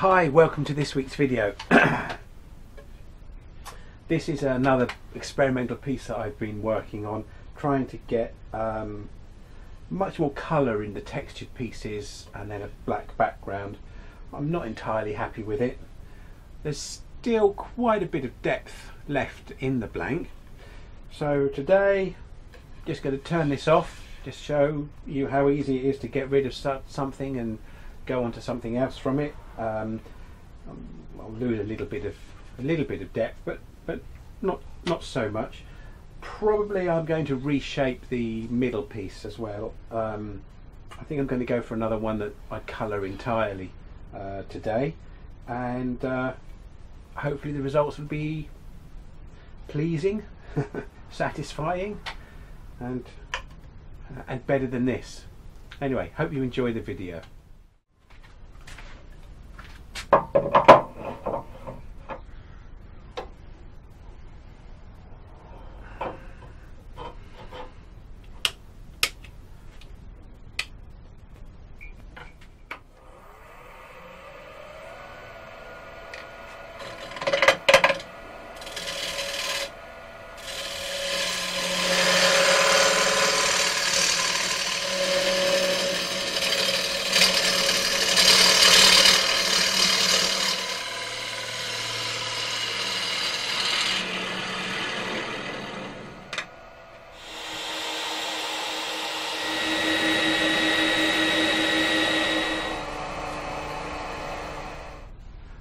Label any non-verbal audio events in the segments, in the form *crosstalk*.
Hi, welcome to this week's video. *coughs* this is another experimental piece that I've been working on, trying to get um, much more colour in the textured pieces and then a black background. I'm not entirely happy with it. There's still quite a bit of depth left in the blank. So today, just going to turn this off, just show you how easy it is to get rid of something and go on to something else from it. Um, I'll lose a little bit of a little bit of depth, but but not not so much. Probably I'm going to reshape the middle piece as well. Um, I think I'm going to go for another one that I colour entirely uh, today, and uh, hopefully the results will be pleasing, *laughs* satisfying, and and better than this. Anyway, hope you enjoy the video.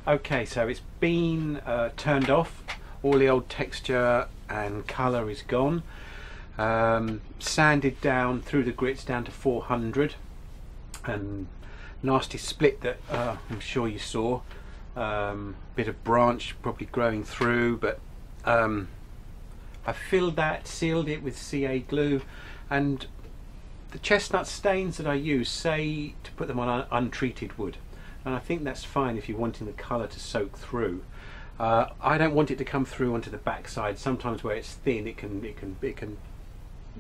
Okay, so it's been uh, turned off. All the old texture and colour is gone. Um, sanded down through the grits down to 400 and nasty split that uh, I'm sure you saw. Um, bit of branch probably growing through, but um, I filled that, sealed it with CA glue, and the chestnut stains that I use say to put them on un untreated wood and I think that's fine if you're wanting the colour to soak through. Uh, I don't want it to come through onto the backside. Sometimes where it's thin, it can it can it can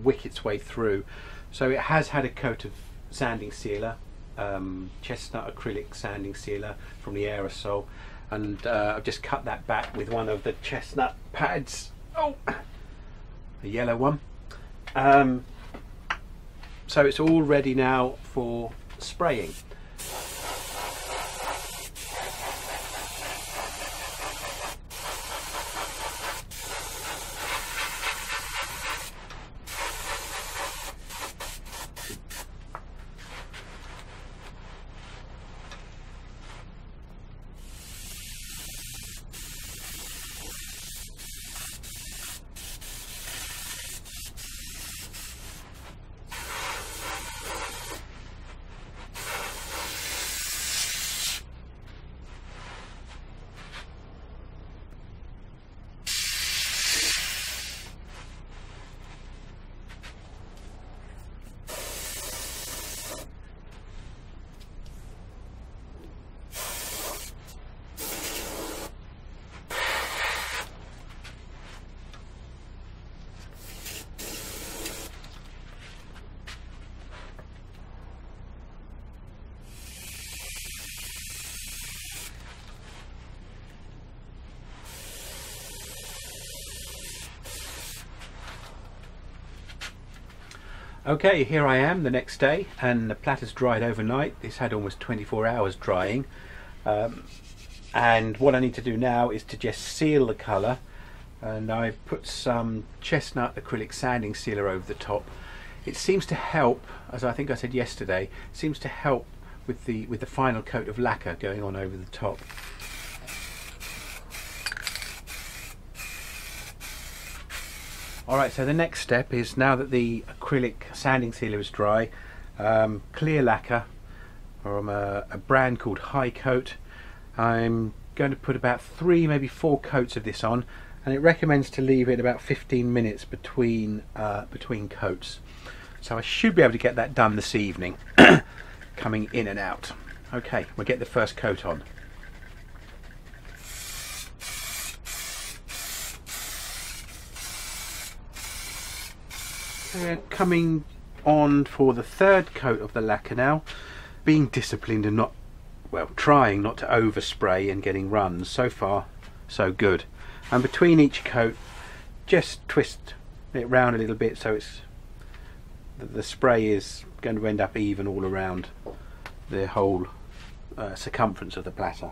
wick its way through. So it has had a coat of sanding sealer, um, chestnut acrylic sanding sealer from the aerosol, and uh, I've just cut that back with one of the chestnut pads. Oh, a yellow one. Um, so it's all ready now for spraying. Okay, here I am the next day, and the platter's dried overnight. It's had almost 24 hours drying. Um, and what I need to do now is to just seal the colour. And I've put some chestnut acrylic sanding sealer over the top. It seems to help, as I think I said yesterday, seems to help with the with the final coat of lacquer going on over the top. Alright, so the next step is now that the acrylic sanding sealer is dry, um, clear lacquer from a, a, brand called Hycote. I'm going to put about three, maybe four coats of this on, and it recommends to leave it about 15 minutes between uh, between coats. So I should be able to get that done this evening, *coughs* coming in and out. Okay, we'll get the first coat on. Uh, coming on for the third coat of the lacquer now being disciplined and not well, trying not to overspray and getting runs. So far, so good. And between each coat, just twist it round a little bit so it's the spray is going to end up even all around the whole uh, circumference of the platter.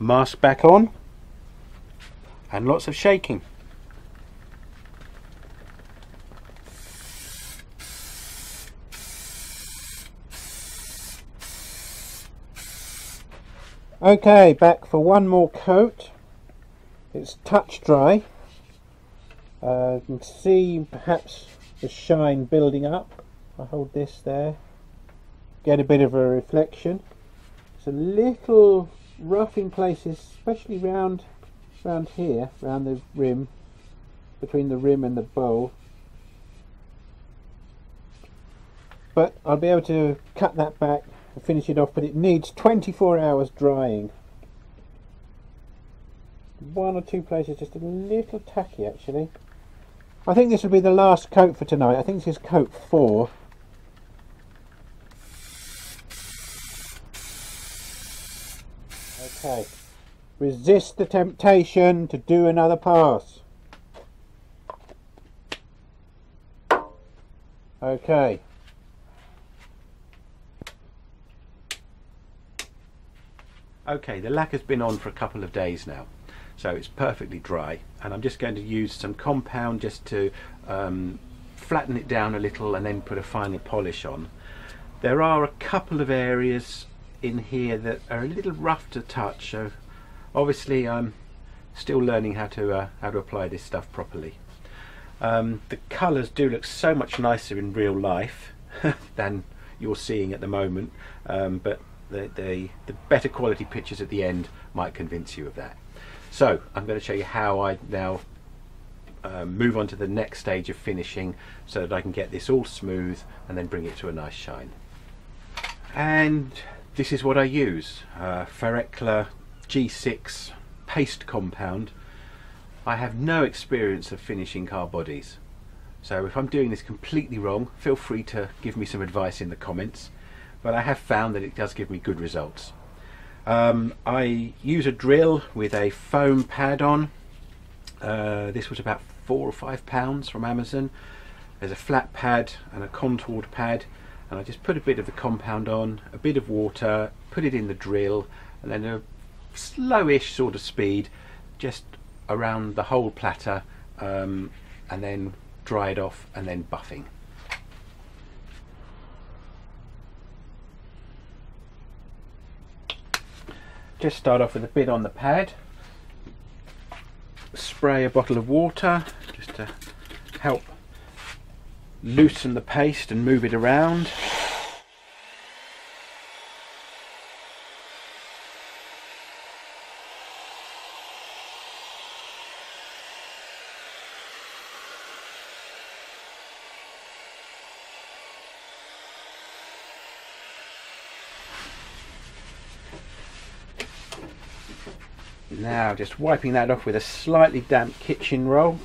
Mask back on and lots of shaking. Okay, back for one more coat. It's touch dry. Uh, you can see perhaps the shine building up. I hold this there. Get a bit of a reflection. It's a little rough in places, especially round, round here, round the rim, between the rim and the bowl. But I'll be able to cut that back finish it off but it needs 24 hours drying. One or two places just a little tacky actually. I think this will be the last coat for tonight. I think this is coat 4 okay. Resist the temptation to do another pass. Okay Okay, the lacquer's been on for a couple of days now, so it's perfectly dry, and I'm just going to use some compound just to um, flatten it down a little and then put a final polish on. There are a couple of areas in here that are a little rough to touch, so obviously I'm still learning how to uh, how to apply this stuff properly. Um, the colours do look so much nicer in real life *laughs* than you're seeing at the moment, um, but the, the, the better quality pictures at the end might convince you of that. So I'm going to show you how I now um, move on to the next stage of finishing so that I can get this all smooth and then bring it to a nice shine. And this is what I use, uh, Farecla G6 paste compound. I have no experience of finishing car bodies. So if I'm doing this completely wrong, feel free to give me some advice in the comments but I have found that it does give me good results. Um, I use a drill with a foam pad on. Uh, this was about four or five pounds from Amazon. There's a flat pad and a contoured pad and I just put a bit of the compound on, a bit of water, put it in the drill and then a slowish sort of speed just around the whole platter um, and then dry it off and then buffing. Just start off with a bit on the pad. Spray a bottle of water just to help loosen the paste and move it around Now just wiping that off with a slightly damp kitchen roll.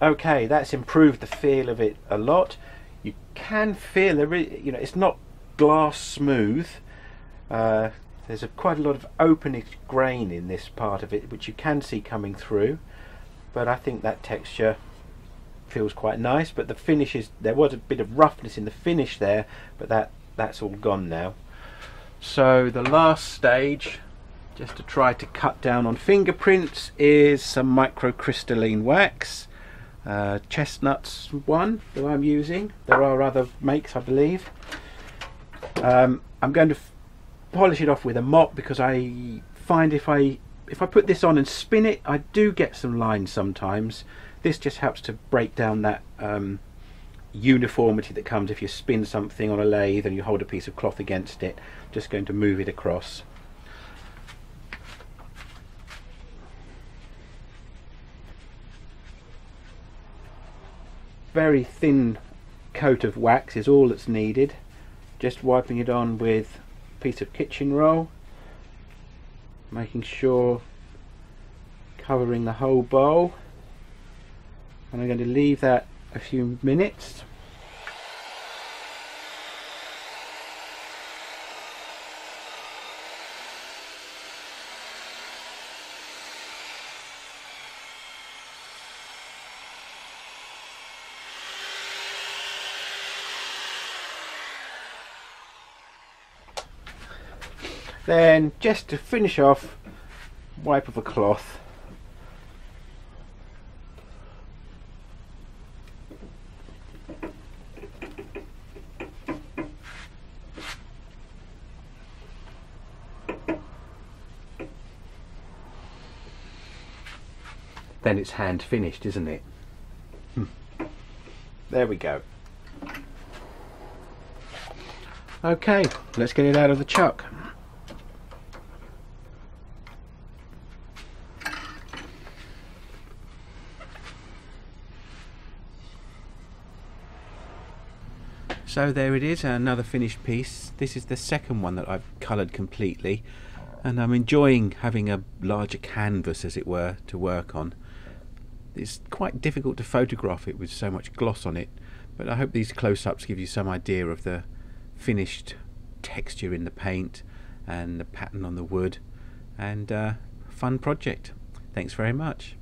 Okay, that's improved the feel of it a lot. You can feel, you know, it's not glass smooth. Uh, there's a, quite a lot of openish grain in this part of it, which you can see coming through but I think that texture feels quite nice. But the finish is there was a bit of roughness in the finish there but that that's all gone now. So the last stage just to try to cut down on fingerprints is some microcrystalline wax uh, chestnuts one that I'm using. There are other makes I believe. Um, I'm going to polish it off with a mop because I find if I if I put this on and spin it I do get some lines sometimes. This just helps to break down that um, uniformity that comes if you spin something on a lathe and you hold a piece of cloth against it just going to move it across. Very thin coat of wax is all that's needed. Just wiping it on with a piece of kitchen roll making sure covering the whole bowl. And I'm going to leave that a few minutes Then just to finish off, wipe off a cloth. Then it's hand finished, isn't it? Hmm. There we go. Okay, let's get it out of the chuck. So there it is, another finished piece. This is the second one that I've coloured completely and I'm enjoying having a larger canvas as it were to work on. It's quite difficult to photograph it with so much gloss on it but I hope these close-ups give you some idea of the finished texture in the paint and the pattern on the wood and uh, fun project. Thanks very much.